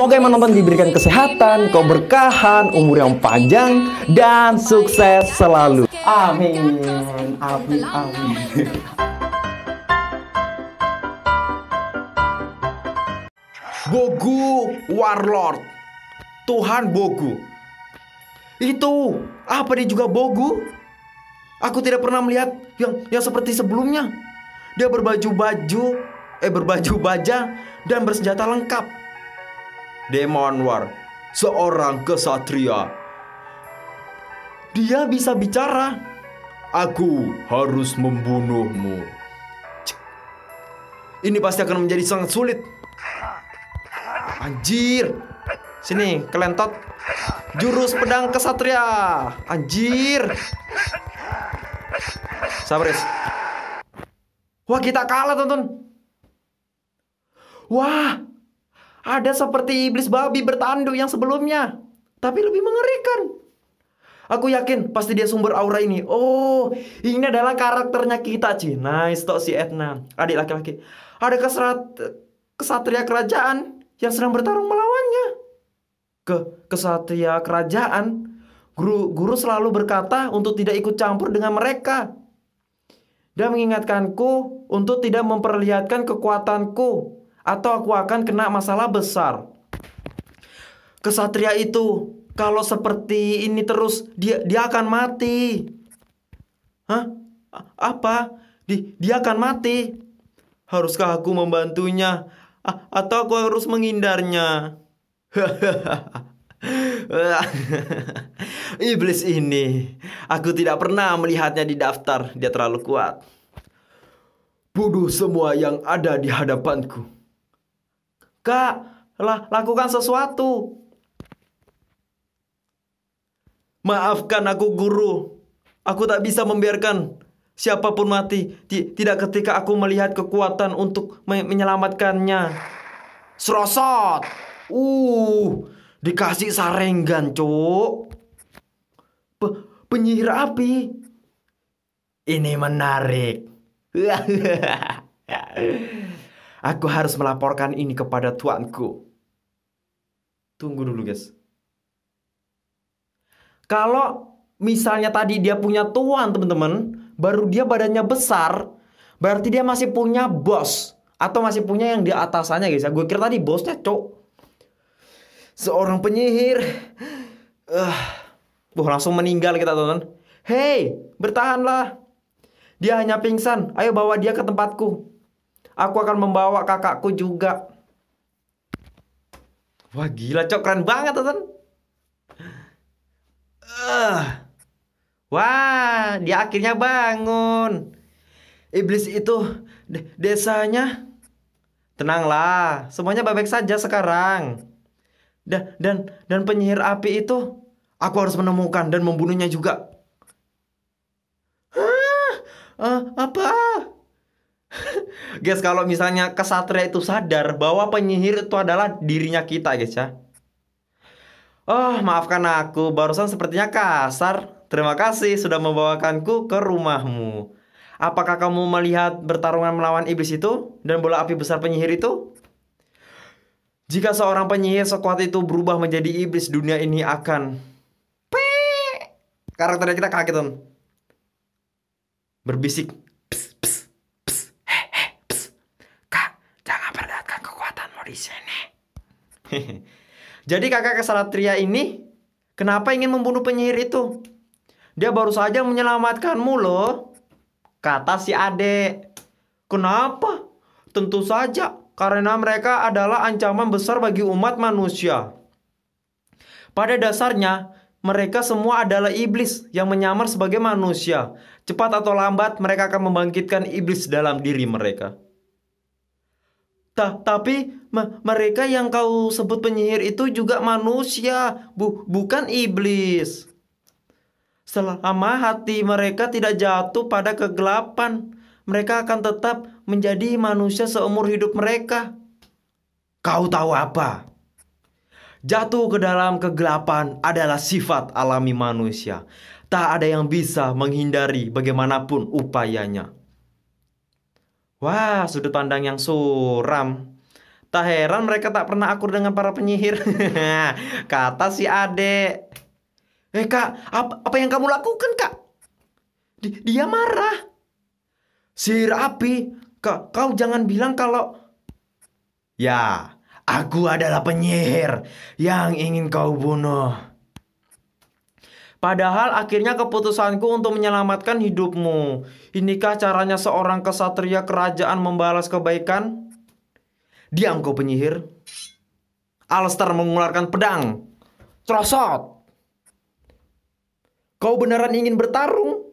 Semoga yang menonton diberikan kesehatan, keberkahan, umur yang panjang, dan sukses selalu. Amin. Amin. Amin. Bogu Warlord. Tuhan Bogu. Itu, apa dia juga Bogu? Aku tidak pernah melihat yang yang seperti sebelumnya. Dia berbaju baju, eh berbaju baja dan bersenjata lengkap. Demon War, seorang kesatria. Dia bisa bicara. Aku harus membunuhmu. Ini pasti akan menjadi sangat sulit. Anjir. Sini, kelentot. Jurus pedang kesatria. Anjir. Sabres. Wah, kita kalah, tonton. Wah, ada seperti iblis babi bertanduk yang sebelumnya, tapi lebih mengerikan. Aku yakin pasti dia sumber aura ini. Oh, ini adalah karakternya kita, Ci. Nice, tok si Edna. Adik laki-laki. Ada keserat, kesatria kerajaan yang sedang bertarung melawannya. Ke kesatria kerajaan, guru guru selalu berkata untuk tidak ikut campur dengan mereka. Dan mengingatkanku untuk tidak memperlihatkan kekuatanku atau aku akan kena masalah besar. Kesatria itu kalau seperti ini terus dia dia akan mati. Hah? Apa? Di, dia akan mati. Haruskah aku membantunya A- atau aku harus menghindarnya? Iblis ini, aku tidak pernah melihatnya di daftar. Dia terlalu kuat. Bunuh semua yang ada di hadapanku. Kak, lah, lakukan sesuatu. Maafkan aku guru. Aku tak bisa membiarkan siapa pun mati. Ti- Tidak ketika aku melihat kekuatan untuk me- menyelamatkannya. Serosot. Uh, dikasih sarengan, cuk. Pe- penyihir api. Ini menarik. Aku harus melaporkan ini kepada tuanku. Tunggu dulu, guys. Kalau misalnya tadi dia punya tuan, teman-teman, baru dia badannya besar, berarti dia masih punya bos atau masih punya yang di atasannya, guys. Gue kira tadi bosnya, cok. Seorang penyihir. Uh, langsung meninggal kita, teman-teman. Hei, bertahanlah. Dia hanya pingsan. Ayo bawa dia ke tempatku. Aku akan membawa kakakku juga. Wah gila cok keren banget teman. Uh. Wah dia akhirnya bangun. Iblis itu de- desanya tenanglah semuanya baik-baik saja sekarang. Dan dan dan penyihir api itu aku harus menemukan dan membunuhnya juga. Eh, apa? guys, kalau misalnya kesatria itu sadar bahwa penyihir itu adalah dirinya kita, guys ya. Oh, maafkan aku, barusan sepertinya kasar. Terima kasih sudah membawakanku ke rumahmu. Apakah kamu melihat pertarungan melawan iblis itu dan bola api besar penyihir itu? Jika seorang penyihir sekuat itu berubah menjadi iblis, dunia ini akan Karakternya kita kaget. Berbisik di sini. Jadi kakak kesatria ini kenapa ingin membunuh penyihir itu? Dia baru saja menyelamatkanmu loh. Kata si Ade. Kenapa? Tentu saja karena mereka adalah ancaman besar bagi umat manusia. Pada dasarnya, mereka semua adalah iblis yang menyamar sebagai manusia. Cepat atau lambat mereka akan membangkitkan iblis dalam diri mereka. Ta tapi mereka yang kau sebut penyihir itu juga manusia, bu bukan iblis. Selama hati mereka tidak jatuh pada kegelapan, mereka akan tetap menjadi manusia seumur hidup mereka. Kau tahu apa? Jatuh ke dalam kegelapan adalah sifat alami manusia. Tak ada yang bisa menghindari bagaimanapun upayanya. Wah, sudut pandang yang suram. Tak heran mereka tak pernah akur dengan para penyihir. Kata si Ade. Eh kak, apa, apa yang kamu lakukan kak? Di, dia marah. Sihir api, kak, kau jangan bilang kalau... Ya, aku adalah penyihir yang ingin kau bunuh. Padahal akhirnya keputusanku untuk menyelamatkan hidupmu. Inikah caranya seorang kesatria kerajaan membalas kebaikan? Diam kau penyihir. Alstar mengeluarkan pedang. Trosot. Kau beneran ingin bertarung?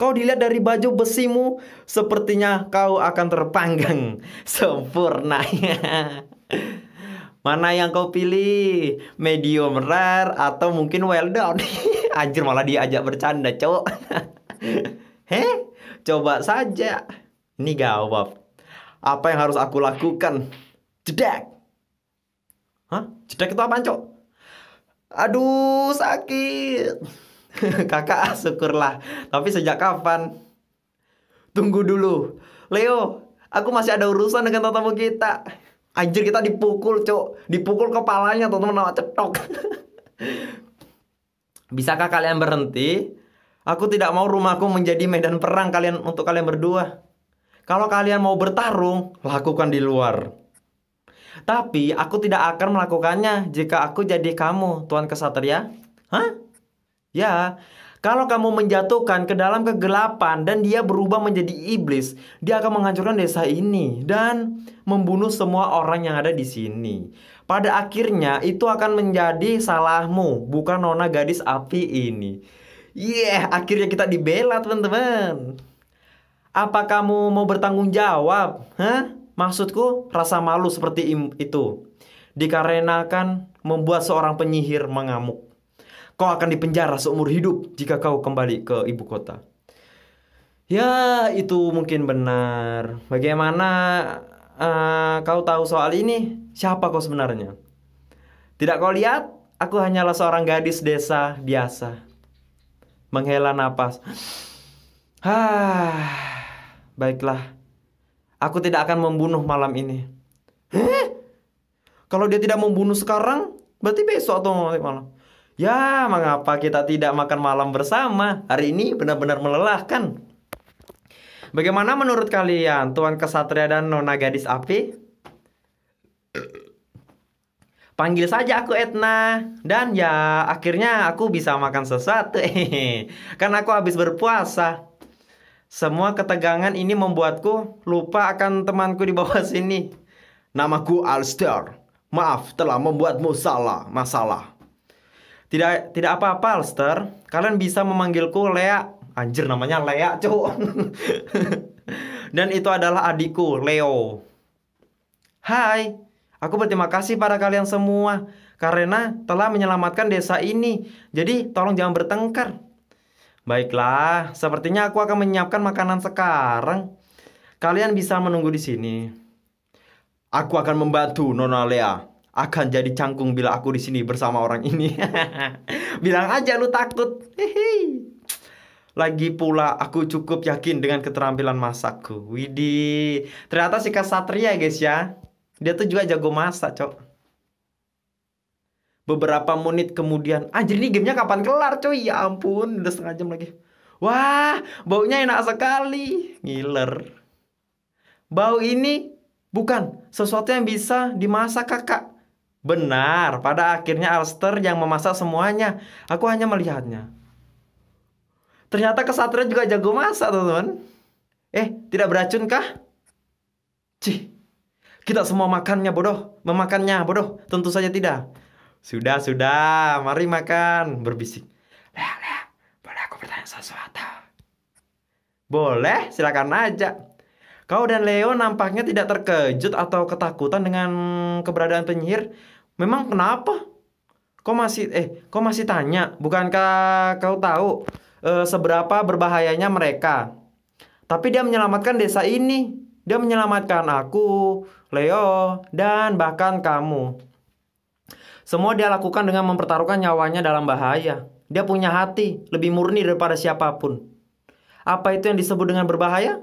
Kau dilihat dari baju besimu, sepertinya kau akan terpanggang sempurna. Mana yang kau pilih? Medium rare atau mungkin well done? Anjir malah diajak bercanda, cowok. Heh, coba saja. Ini gawat. Apa yang harus aku lakukan? Jedek. Hah? Jedek itu apa, Cok? Aduh, sakit. Kakak, syukurlah. Tapi sejak kapan? Tunggu dulu. Leo, aku masih ada urusan dengan tatamu kita. Anjir, kita dipukul, Cok. Dipukul kepalanya, teman-teman cetok. Bisakah kalian berhenti? Aku tidak mau rumahku menjadi medan perang kalian untuk kalian berdua. Kalau kalian mau bertarung, lakukan di luar. Tapi aku tidak akan melakukannya jika aku jadi kamu, Tuan Kesatria. Hah? Ya, kalau kamu menjatuhkan ke dalam kegelapan dan dia berubah menjadi iblis, dia akan menghancurkan desa ini dan membunuh semua orang yang ada di sini. Pada akhirnya itu akan menjadi salahmu, bukan nona gadis api ini. Yeah, akhirnya kita dibela teman-teman. Apa kamu mau bertanggung jawab? Hah? Maksudku rasa malu seperti itu Dikarenakan membuat seorang penyihir mengamuk Kau akan dipenjara seumur hidup jika kau kembali ke ibu kota Ya itu mungkin benar Bagaimana uh, kau tahu soal ini? Siapa kau sebenarnya? Tidak kau lihat? Aku hanyalah seorang gadis desa biasa Menghela napas Hah, baiklah Aku tidak akan membunuh malam ini. Heh? Kalau dia tidak membunuh sekarang, berarti besok atau malam. Ya, mengapa kita tidak makan malam bersama? Hari ini benar-benar melelahkan. Bagaimana menurut kalian, Tuan Kesatria dan Nona Gadis Api? Panggil saja aku Etna Dan ya akhirnya aku bisa makan sesuatu Karena aku habis berpuasa semua ketegangan ini membuatku lupa akan temanku di bawah sini. Namaku Alster. Maaf telah membuatmu salah masalah. Tidak tidak apa-apa Alster. Kalian bisa memanggilku Lea. Anjir namanya Lea, cowok. Dan itu adalah adikku, Leo. Hai, aku berterima kasih pada kalian semua karena telah menyelamatkan desa ini. Jadi tolong jangan bertengkar. Baiklah, sepertinya aku akan menyiapkan makanan sekarang. Kalian bisa menunggu di sini. Aku akan membantu Nona Lea. Akan jadi cangkung bila aku di sini bersama orang ini. Bilang aja lu takut. Hehe. Lagi pula aku cukup yakin dengan keterampilan masakku. Widih, ternyata si Kasatria guys ya. Dia tuh juga jago masak, cok. Beberapa menit kemudian Anjir ini gamenya kapan kelar coy Ya ampun udah setengah jam lagi Wah baunya enak sekali Ngiler Bau ini bukan sesuatu yang bisa dimasak kakak Benar, pada akhirnya Alster yang memasak semuanya Aku hanya melihatnya Ternyata kesatria juga jago masak teman-teman Eh, tidak beracun kah? Cih, kita semua makannya bodoh Memakannya bodoh, tentu saja tidak sudah, sudah. Mari makan. Berbisik. Lea, Lea. Boleh aku bertanya sesuatu? Boleh, silakan aja. Kau dan Leo nampaknya tidak terkejut atau ketakutan dengan keberadaan penyihir. Memang kenapa? Kau masih eh, kau masih tanya? Bukankah kau tahu eh, seberapa berbahayanya mereka? Tapi dia menyelamatkan desa ini. Dia menyelamatkan aku, Leo, dan bahkan kamu. Semua dia lakukan dengan mempertaruhkan nyawanya dalam bahaya. Dia punya hati, lebih murni daripada siapa pun. Apa itu yang disebut dengan berbahaya?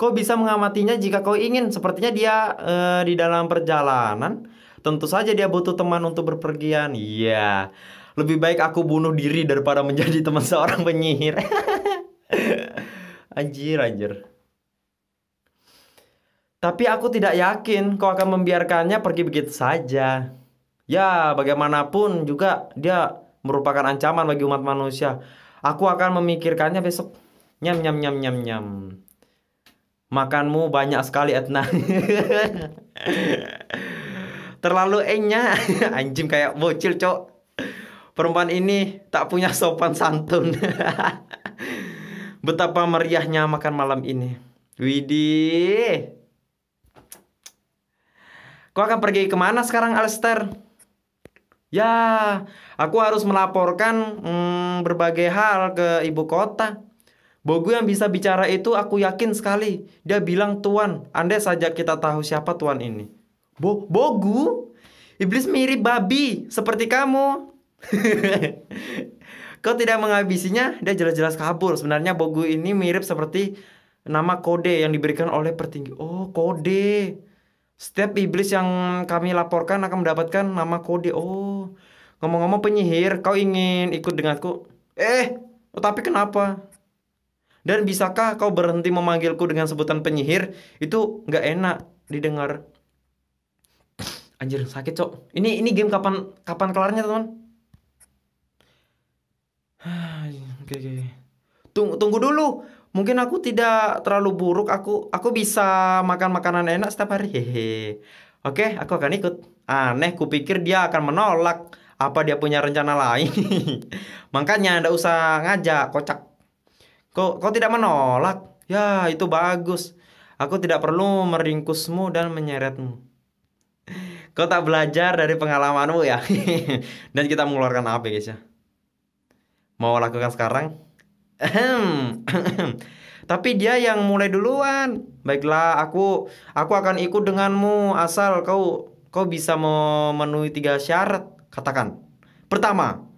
Kau bisa mengamatinya jika kau ingin. Sepertinya dia eh, di dalam perjalanan. Tentu saja dia butuh teman untuk berpergian. Iya. Lebih baik aku bunuh diri daripada menjadi teman seorang penyihir. anjir, anjir. Tapi aku tidak yakin kau akan membiarkannya pergi begitu saja. Ya, bagaimanapun juga dia merupakan ancaman bagi umat manusia. Aku akan memikirkannya besok. Nyam nyam nyam nyam nyam. Makanmu banyak sekali Etna. Terlalu enya. Anjing kayak bocil, Cok. Perempuan ini tak punya sopan santun. Betapa meriahnya makan malam ini. Widih. Kau akan pergi ke mana sekarang, Alster? Ya, aku harus melaporkan hmm, berbagai hal ke ibu kota. Bogu yang bisa bicara itu aku yakin sekali. Dia bilang tuan, andai saja kita tahu siapa tuan ini. Bo Bogu? Iblis mirip babi, seperti kamu. Kau tidak menghabisinya, dia jelas-jelas kabur. Sebenarnya Bogu ini mirip seperti nama kode yang diberikan oleh petinggi. Oh, kode. Setiap iblis yang kami laporkan akan mendapatkan nama kode. Oh, ngomong-ngomong penyihir, kau ingin ikut denganku? Eh, oh, tapi kenapa? Dan bisakah kau berhenti memanggilku dengan sebutan penyihir? Itu nggak enak didengar. Anjir, sakit, Cok. Ini ini game kapan kapan kelarnya, teman? Oke, oke. Tunggu tunggu dulu. Mungkin aku tidak terlalu buruk. Aku aku bisa makan makanan enak setiap hari. Hehe. Oke, aku akan ikut. Aneh, kupikir dia akan menolak. Apa dia punya rencana lain? Makanya ndak usah ngajak, kocak. Kau, kau tidak menolak? Ya, itu bagus. Aku tidak perlu meringkusmu dan menyeretmu. Kau tak belajar dari pengalamanmu ya? dan kita mengeluarkan apa guys ya? Mau lakukan sekarang? Tapi dia yang mulai duluan. Baiklah, aku aku akan ikut denganmu asal kau kau bisa memenuhi tiga syarat. Katakan. Pertama,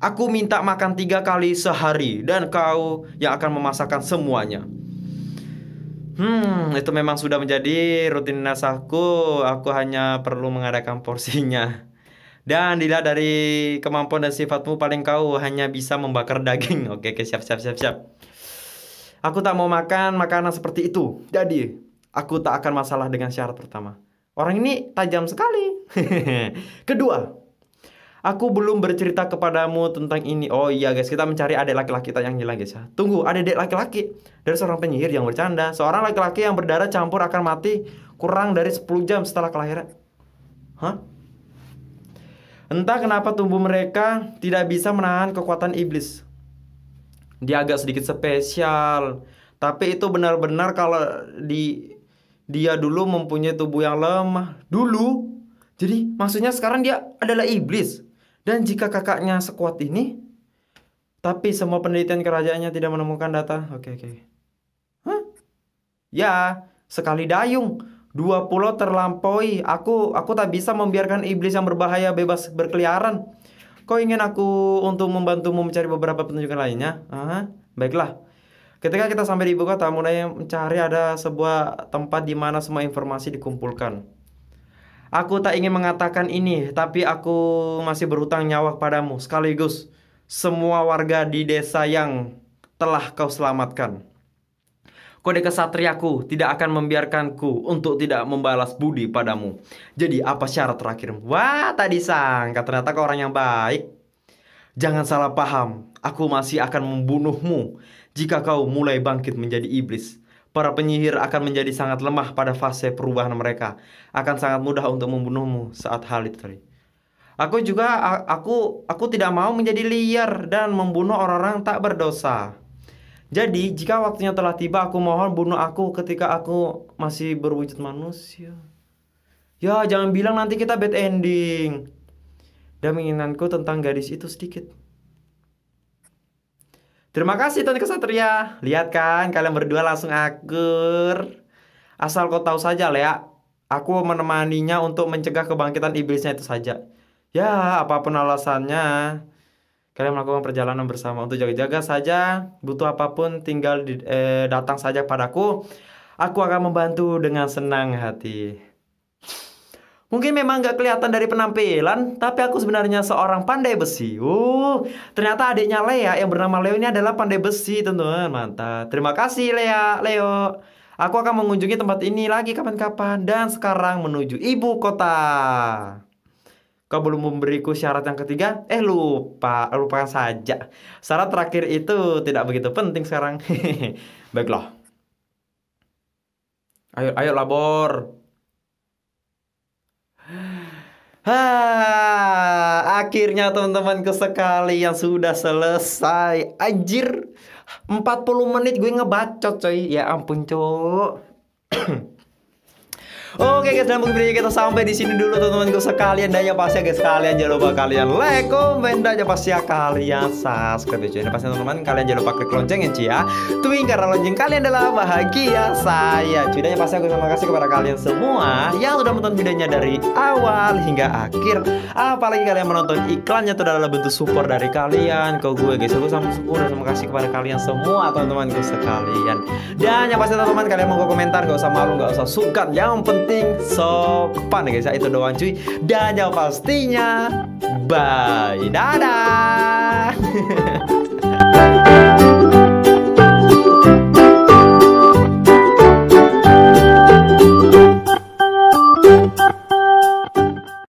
Aku minta makan tiga kali sehari dan kau yang akan memasakkan semuanya. Hmm, itu memang sudah menjadi rutinitas aku. Aku hanya perlu mengadakan porsinya. Dan dilihat dari kemampuan dan sifatmu paling kau hanya bisa membakar daging. Oke, oke, siap, siap, siap, siap. Aku tak mau makan makanan seperti itu. Jadi, aku tak akan masalah dengan syarat pertama. Orang ini tajam sekali. Kedua, Aku belum bercerita kepadamu tentang ini. Oh iya guys, kita mencari adik laki-laki kita yang hilang guys ya. Tunggu, ada adik laki-laki dari seorang penyihir yang bercanda. Seorang laki-laki yang berdarah campur akan mati kurang dari 10 jam setelah kelahiran. Hah? Entah kenapa tubuh mereka tidak bisa menahan kekuatan iblis. Dia agak sedikit spesial. Tapi itu benar-benar kalau di dia dulu mempunyai tubuh yang lemah. Dulu. Jadi maksudnya sekarang dia adalah iblis. Dan jika kakaknya sekuat ini, tapi semua penelitian kerajaannya tidak menemukan data. Oke, oke. Hah? Ya, sekali dayung. Dua pulau terlampaui. Aku aku tak bisa membiarkan iblis yang berbahaya bebas berkeliaran. Kau ingin aku untuk membantumu mencari beberapa penunjukan lainnya? Aha, baiklah. Ketika kita sampai di ibu kota, mulai mencari ada sebuah tempat di mana semua informasi dikumpulkan. Aku tak ingin mengatakan ini, tapi aku masih berhutang nyawa kepadamu sekaligus semua warga di desa yang telah kau selamatkan. Kode kesatriaku tidak akan membiarkanku untuk tidak membalas budi padamu. Jadi apa syarat terakhirmu? Wah, tadi sangka ternyata kau orang yang baik. Jangan salah paham, aku masih akan membunuhmu jika kau mulai bangkit menjadi iblis para penyihir akan menjadi sangat lemah pada fase perubahan mereka. Akan sangat mudah untuk membunuhmu saat hal itu terjadi. Aku juga aku aku tidak mau menjadi liar dan membunuh orang-orang tak berdosa. Jadi, jika waktunya telah tiba, aku mohon bunuh aku ketika aku masih berwujud manusia. Ya, jangan bilang nanti kita bad ending. Dan menginginkanku tentang gadis itu sedikit. Terima kasih Tuan Kesatria. Lihat kan kalian berdua langsung akur. Asal kau tahu saja Lea, aku menemaninya untuk mencegah kebangkitan iblisnya itu saja. Ya, apa pun alasannya, kalian melakukan perjalanan bersama untuk jaga-jaga saja. Butuh apa pun tinggal di, eh, datang saja padaku. Aku akan membantu dengan senang hati. Mungkin memang gak kelihatan dari penampilan, tapi aku sebenarnya seorang pandai besi. Uh, ternyata adiknya Lea yang bernama Leo ini adalah pandai besi, teman-teman. Mantap. Terima kasih Lea, Leo. Aku akan mengunjungi tempat ini lagi kapan-kapan dan sekarang menuju ibu kota. Kau belum memberiku syarat yang ketiga? Eh lupa, lupakan saja. Syarat terakhir itu tidak begitu penting sekarang. Baiklah. Ayo, ayo labor. Ha, akhirnya teman-temanku sekalian sudah selesai. Anjir, 40 menit gue ngebacot coy. Ya ampun, cok. Oke guys, dan mungkin kita sampai di sini dulu teman-temanku sekalian dan ya pasti guys kalian jangan lupa kalian like, komen dan ya pasti ya kalian subscribe ya pasti teman-teman kalian jangan lupa klik lonceng ya ya. Tuing karena lonceng kalian adalah bahagia saya. Cuy dan ya pasti aku terima kasih kepada kalian semua yang sudah menonton videonya dari awal hingga akhir. Apalagi kalian menonton iklannya itu adalah bentuk support dari kalian ke gue guys. Aku sama syukur dan terima kasih kepada kalian semua teman-temanku sekalian. Dan yang pasti teman-teman kalian mau komentar gak usah malu, gak usah sungkan. Yang penting penting. Sopan ya guys ya. Itu doang cuy. Dan yang pastinya bye dadah